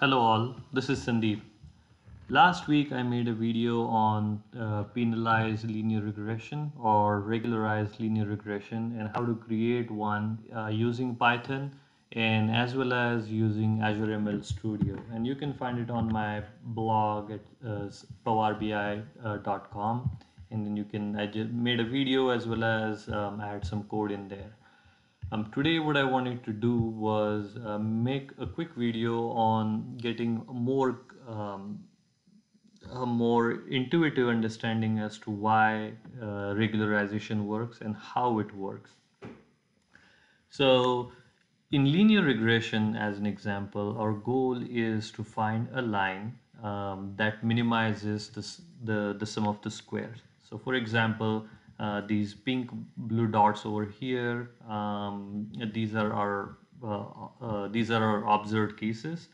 Hello all, this is Sandeep. Last week I made a video on uh, penalized linear regression or regularized linear regression and how to create one uh, using Python and as well as using Azure ML Studio. And you can find it on my blog at uh, pawarbi.com and then you can, I just made a video as well as um, add some code in there. Um, today what I wanted to do was uh, make a quick video on getting more um, a more intuitive understanding as to why uh, regularization works and how it works. So in linear regression as an example our goal is to find a line um, that minimizes this, the, the sum of the squares. So for example uh, these pink blue dots over here um, these are our uh, uh, these are our observed cases.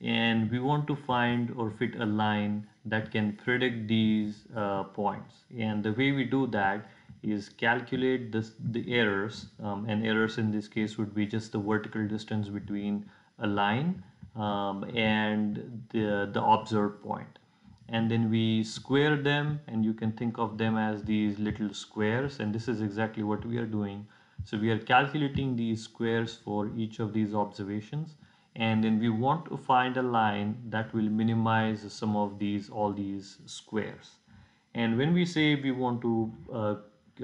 And we want to find or fit a line that can predict these uh, points. And the way we do that is calculate this, the errors um, and errors in this case would be just the vertical distance between a line um, and the, the observed point and then we square them and you can think of them as these little squares and this is exactly what we are doing. So we are calculating these squares for each of these observations and then we want to find a line that will minimize some of these all these squares. And when we say we want to uh,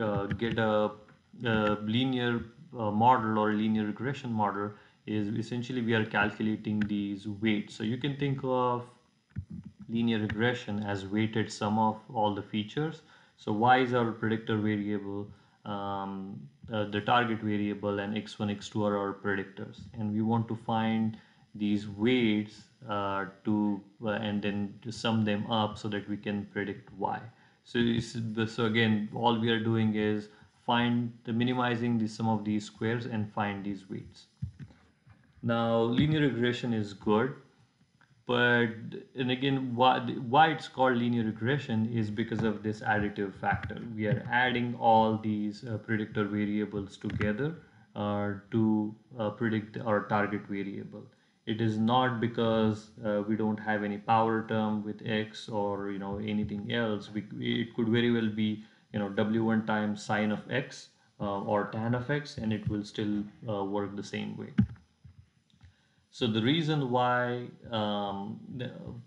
uh, get a, a linear uh, model or a linear regression model is essentially we are calculating these weights. So you can think of linear regression as weighted sum of all the features. So y is our predictor variable, um, uh, the target variable and x1, x2 are our predictors. And we want to find these weights uh, to uh, and then to sum them up so that we can predict y. So, so again, all we are doing is find the minimizing the sum of these squares and find these weights. Now linear regression is good but and again why, why it's called linear regression is because of this additive factor. We are adding all these uh, predictor variables together uh, to uh, predict our target variable. It is not because uh, we don't have any power term with x or you know anything else. We, it could very well be you know w1 times sine of x uh, or tan of x and it will still uh, work the same way so the reason why um,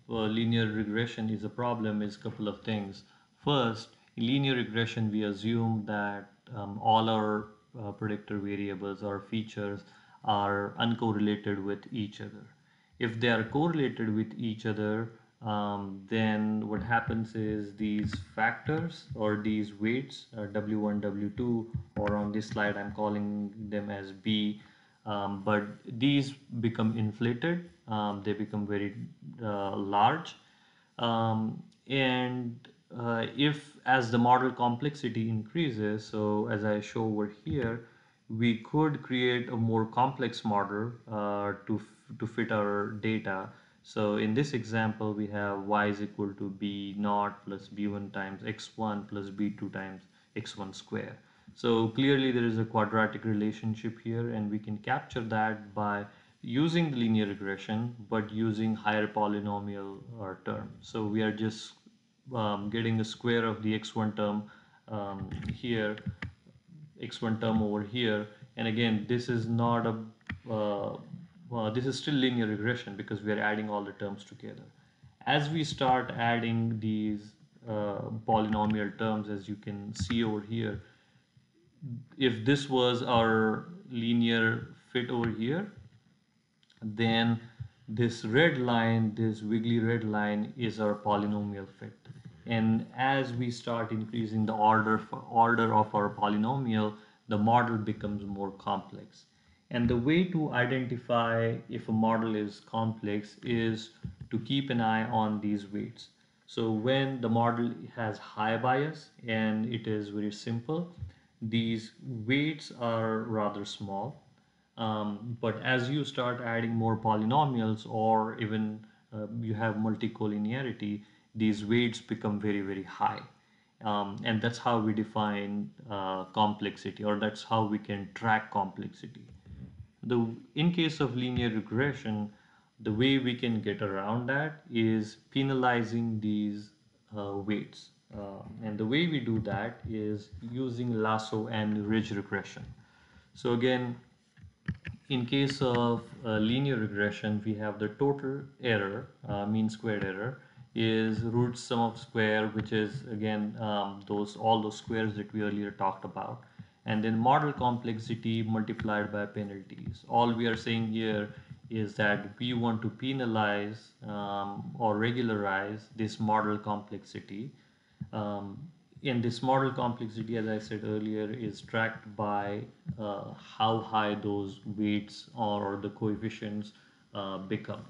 linear regression is a problem is a couple of things. First, in linear regression, we assume that um, all our uh, predictor variables or features are uncorrelated with each other. If they are correlated with each other, um, then what happens is these factors or these weights, uh, W1, W2, or on this slide I'm calling them as B, um, but these become inflated. Um, they become very uh, large. Um, and uh, if as the model complexity increases so as I show over here we could create a more complex model uh, to to fit our data. So in this example we have y is equal to b naught plus b1 times x1 plus b2 times x1 square so clearly there is a quadratic relationship here and we can capture that by using the linear regression but using higher polynomial uh, term. So we are just um, getting the square of the x1 term um, here, x1 term over here and again this is not a uh, uh, this is still linear regression because we are adding all the terms together. As we start adding these uh, polynomial terms as you can see over here if this was our linear fit over here then this red line this wiggly red line is our polynomial fit. And as we start increasing the order order of our polynomial the model becomes more complex. And the way to identify if a model is complex is to keep an eye on these weights. So when the model has high bias and it is very simple these weights are rather small um, but as you start adding more polynomials or even uh, you have multicollinearity these weights become very very high um, and that's how we define uh, complexity or that's how we can track complexity the in case of linear regression the way we can get around that is penalizing these uh, weights. Uh, and the way we do that is using lasso and ridge regression. So again, in case of uh, linear regression, we have the total error, uh, mean squared error, is root sum of square, which is again um, those all those squares that we earlier talked about. And then model complexity multiplied by penalties. All we are saying here is that we want to penalize um, or regularize this model complexity. Um, this model complexity, as I said earlier, is tracked by uh, how high those weights or, the coefficients uh, become.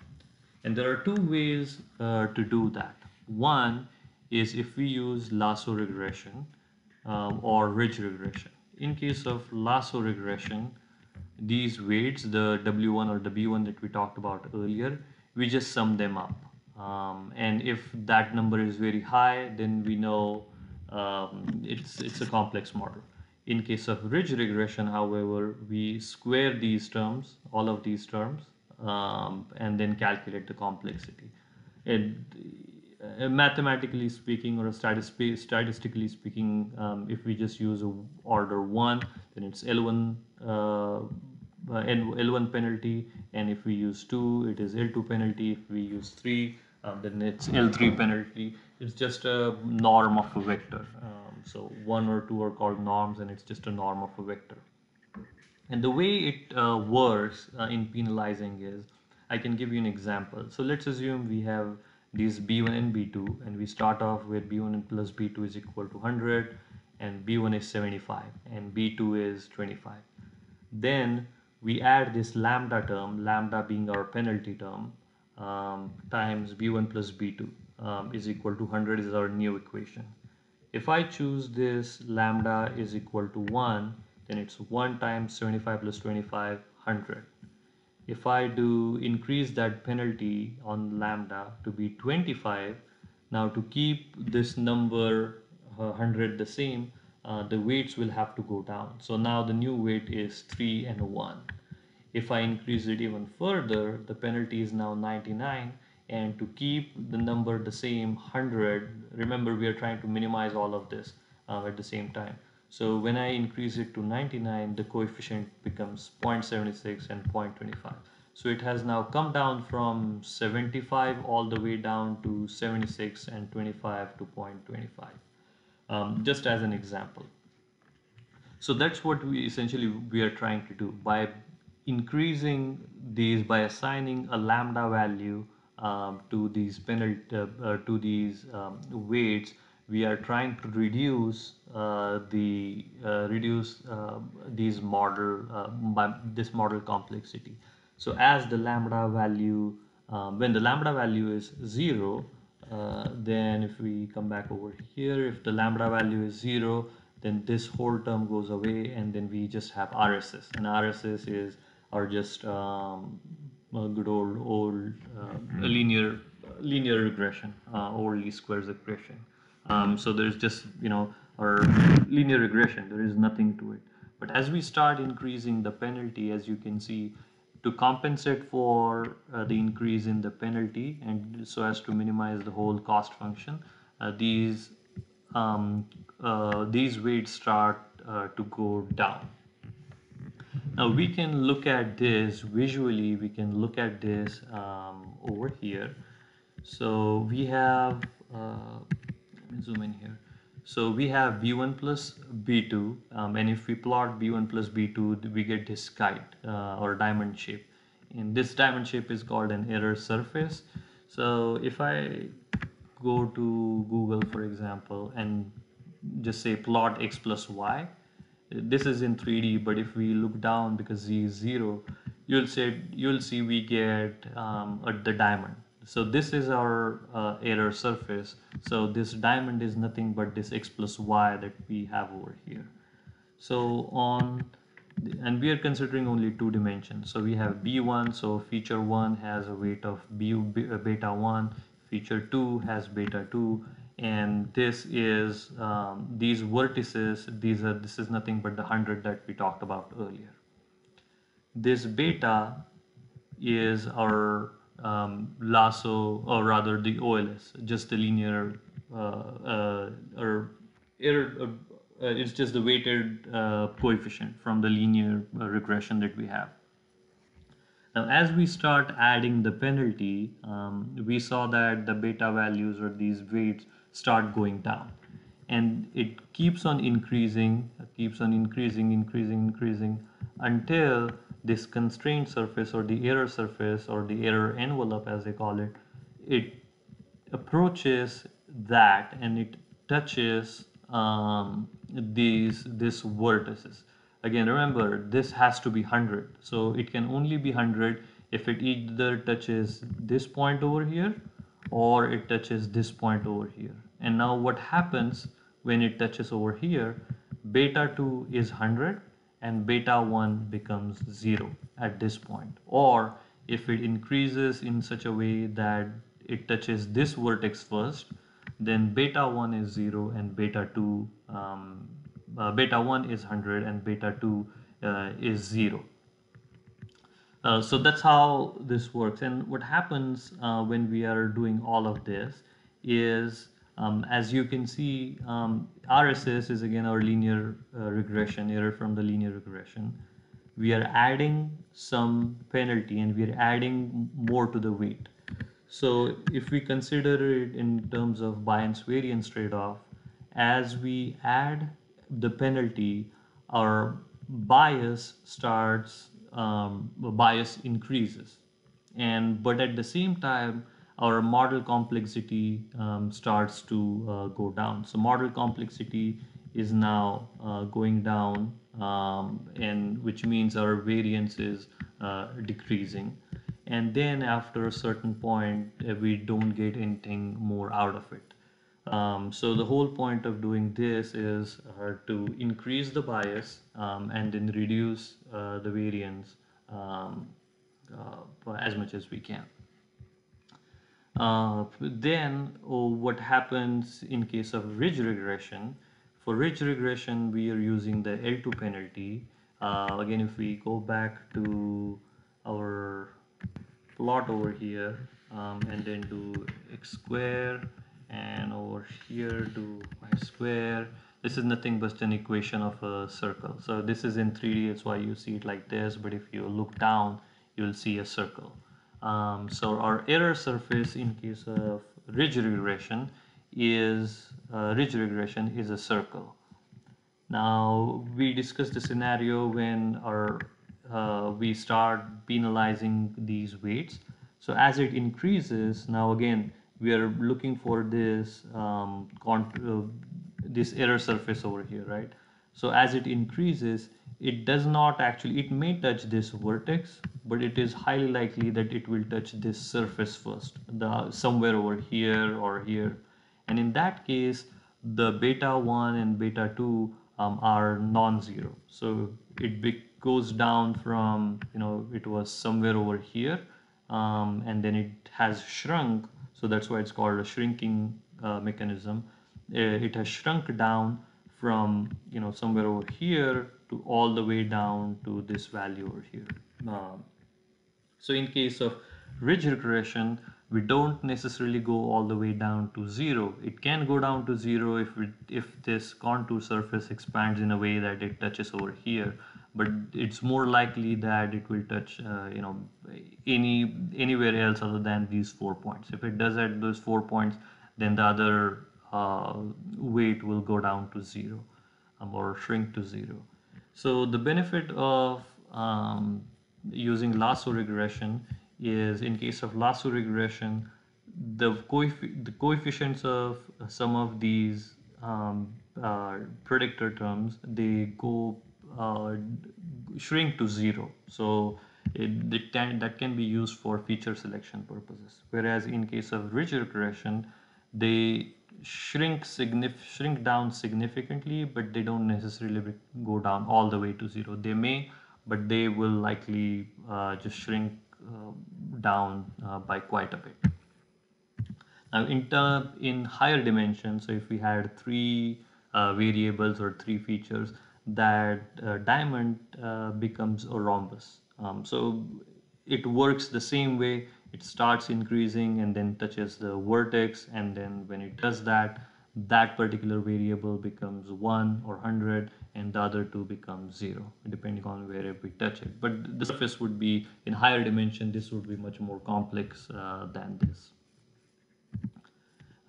And there are two ways uh, to do that. One is if we use lasso regression um, or ridge regression. In case of lasso regression, these weights, the W1 or the B1 that we talked about earlier, we just sum them up. Um, and if that number is very high, then we know um, it's, it's a complex model. In case of ridge regression, however, we square these terms, all of these terms, um, and then calculate the complexity. And uh, mathematically speaking or statistically statistically speaking, um, if we just use order 1, then it's L1 uh, L1 penalty and if we use 2 it is L2 penalty. If we use 3 um, then it's L3 penalty. It's just a norm of a vector. Um, so 1 or 2 are called norms and it's just a norm of a vector. And the way it uh, works uh, in penalizing is I can give you an example. So let's assume we have these b1 and b2 and we start off with b1 plus b2 is equal to 100 and b1 is 75 and b2 is 25 then we add this lambda term, lambda being our penalty term, um, times b1 plus b2 um, is equal to 100 is our new equation. If I choose this lambda is equal to 1, then it's 1 times 75 plus 25, 100. If I do increase that penalty on lambda to be 25, now to keep this number uh, 100 the same, uh, the weights will have to go down. So now the new weight is 3 and 1. If I increase it even further, the penalty is now 99 and to keep the number the same 100, remember we are trying to minimize all of this uh, at the same time. So when I increase it to 99, the coefficient becomes 0.76 and 0.25. So it has now come down from 75 all the way down to 76 and 25 to 0.25 um, just as an example. So that's what we essentially we are trying to do by increasing these by assigning a lambda value um, to these penalty uh, uh, to these um, weights we are trying to reduce uh, the uh, reduce uh, these model uh, by this model complexity so as the lambda value um, when the lambda value is zero uh, then if we come back over here if the lambda value is zero then this whole term goes away and then we just have RSS. And RSS is are just um, a good old old uh, linear linear regression uh, or least squares regression. Um, so there's just you know our linear regression. There is nothing to it. But as we start increasing the penalty as you can see to compensate for uh, the increase in the penalty and so as to minimize the whole cost function uh, these um, uh, these weights start uh, to go down. Now we can look at this visually we can look at this um, over here. So we have uh, let me zoom in here so we have b1 plus b2 um, and if we plot b1 plus b2 we get this kite uh, or diamond shape. And this diamond shape is called an error surface. So if I go to Google for example and just say plot x plus y this is in 3D but if we look down because z is 0 you'll say you'll see we get um, the diamond so this is our uh, error surface. So this diamond is nothing but this x plus y that we have over here. So on and we are considering only two dimensions. So we have b1 so feature 1 has a weight of b, uh, beta 1 feature 2 has beta 2 and this is um, these vertices these are this is nothing but the 100 that we talked about earlier. This beta is our um, lasso, or rather the OLS, just the linear uh, uh, or. Uh, uh, it's just the weighted uh, coefficient from the linear regression that we have. Now, as we start adding the penalty, um, we saw that the beta values or these weights start going down. And it keeps on increasing, keeps on increasing, increasing, increasing until this constraint surface or the error surface or the error envelope as they call it, it approaches that and it touches um, these, these vertices. Again remember this has to be 100 so it can only be 100 if it either touches this point over here or it touches this point over here. And now what happens when it touches over here? Beta 2 is 100 and beta 1 becomes 0 at this point or if it increases in such a way that it touches this vertex first then beta 1 is 0 and beta 2 um, uh, beta 1 is 100 and beta 2 uh, is 0. Uh, so that's how this works. And what happens uh, when we are doing all of this is, um, as you can see, um, RSS is again our linear uh, regression, error from the linear regression. We are adding some penalty and we are adding more to the weight. So if we consider it in terms of bias variance trade-off, as we add the penalty, our bias starts, um, bias increases. And but at the same time, our model complexity um, starts to uh, go down. So model complexity is now uh, going down, um, and which means our variance is uh, decreasing. And then after a certain point, uh, we don't get anything more out of it. Um, so the whole point of doing this is uh, to increase the bias um, and then reduce uh, the variance um, as much as we can. Uh, then oh, what happens in case of ridge regression? For ridge regression, we are using the L2 penalty. Uh, again, if we go back to our plot over here um, and then do x square and over here do y square this is nothing but an equation of a circle so this is in 3d that's why you see it like this but if you look down you'll see a circle um, so our error surface in case of ridge regression is uh, ridge regression is a circle. Now we discussed the scenario when our uh, we start penalizing these weights. So as it increases now again we are looking for this um, uh, this error surface over here right? So as it increases it does not actually it may touch this vertex but it is highly likely that it will touch this surface first the somewhere over here or here. And in that case the beta 1 and beta 2 um, are non-zero. So it goes down from you know it was somewhere over here um, and then it has shrunk. So that's why it's called a shrinking uh, mechanism. Uh, it has shrunk down from you know somewhere over here to all the way down to this value over here. Um, so in case of ridge regression, we don't necessarily go all the way down to zero. It can go down to zero if we, if this contour surface expands in a way that it touches over here but it's more likely that it will touch uh, you know any anywhere else other than these four points if it does at those four points then the other uh, weight will go down to zero um, or shrink to zero so the benefit of um, using lasso regression is in case of lasso regression the, coef the coefficients of some of these um, uh, predictor terms they go uh, shrink to zero. So it, it can, that can be used for feature selection purposes. Whereas in case of ridge regression, they shrink signif shrink down significantly, but they don't necessarily go down all the way to zero. They may, but they will likely uh, just shrink uh, down uh, by quite a bit. Now, in term in higher dimensions, so if we had three uh, variables or three features, that uh, diamond uh, becomes a rhombus. Um, so it works the same way it starts increasing and then touches the vertex and then when it does that that particular variable becomes 1 or 100 and the other two become 0 depending on where we touch it but the surface would be in higher dimension this would be much more complex uh, than this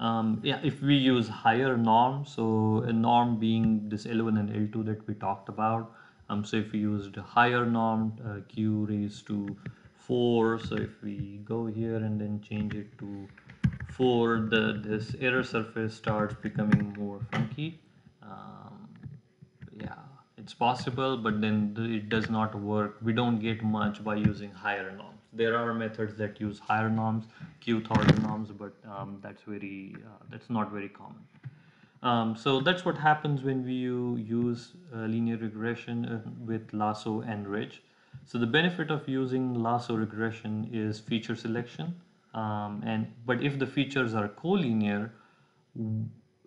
um, yeah, if we use higher norm, so a norm being this L1 and L2 that we talked about. Um, so if we used higher norm, uh, Q raised to 4, so if we go here and then change it to 4, the this error surface starts becoming more funky. Um, yeah, it's possible, but then it does not work. We don't get much by using higher norms there are methods that use higher norms, Qth order norms, but um, that's very uh, that's not very common. Um, so that's what happens when we use uh, linear regression uh, with lasso and ridge. So the benefit of using lasso regression is feature selection, um, and but if the features are collinear,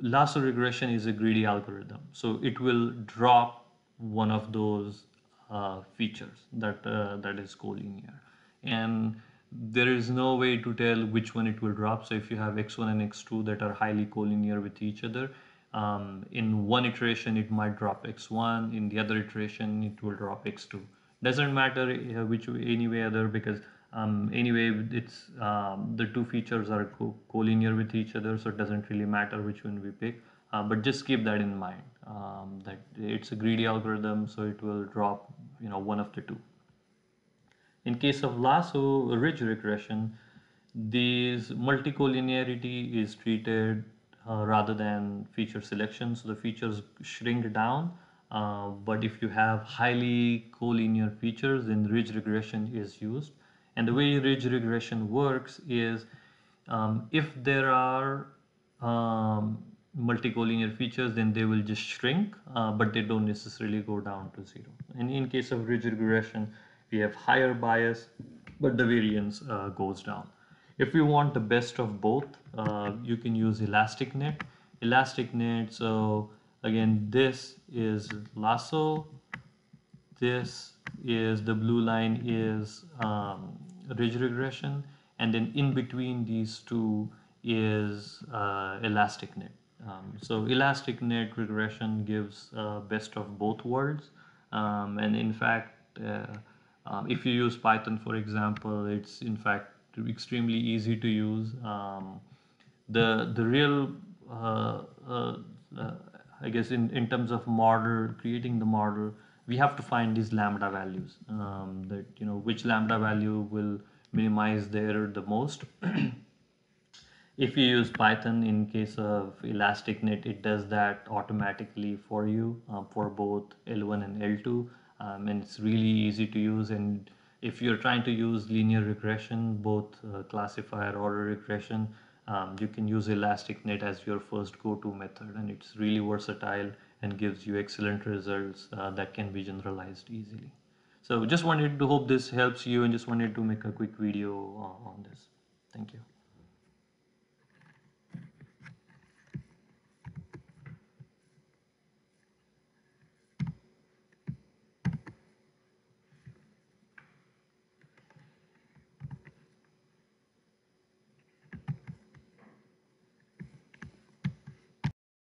lasso regression is a greedy algorithm. So it will drop one of those uh, features that uh, that is collinear and there is no way to tell which one it will drop. So if you have x1 and x2 that are highly collinear with each other, um, in one iteration it might drop x1, in the other iteration it will drop x2. Doesn't matter uh, which way, any way other because um, anyway it's um, the two features are co collinear with each other, so it doesn't really matter which one we pick. Uh, but just keep that in mind um, that it's a greedy algorithm, so it will drop you know one of the two. In case of lasso ridge regression, these multicollinearity is treated uh, rather than feature selection. So the features shrink down. Uh, but if you have highly collinear features, then ridge regression is used. And the way ridge regression works is um, if there are um, multicollinear features, then they will just shrink, uh, but they don't necessarily go down to zero. And in case of ridge regression, we have higher bias, but the variance uh, goes down. If you want the best of both, uh, you can use elastic net. Elastic net, so again, this is lasso, this is the blue line is um, ridge regression, and then in between these two is uh, elastic net. Um, so elastic net regression gives uh, best of both worlds, um, and in fact, uh, um, if you use Python, for example, it's in fact extremely easy to use. Um, the the real uh, uh, uh, I guess in, in terms of model, creating the model, we have to find these lambda values um, that, you know, which lambda value will minimize the error the most. if you use Python in case of ElasticNet, it does that automatically for you uh, for both L1 and L2 um, and it's really easy to use and if you're trying to use linear regression both uh, classifier order regression um, you can use elastic elasticnet as your first go-to method and it's really versatile and gives you excellent results uh, that can be generalized easily. So just wanted to hope this helps you and just wanted to make a quick video uh, on this. Thank you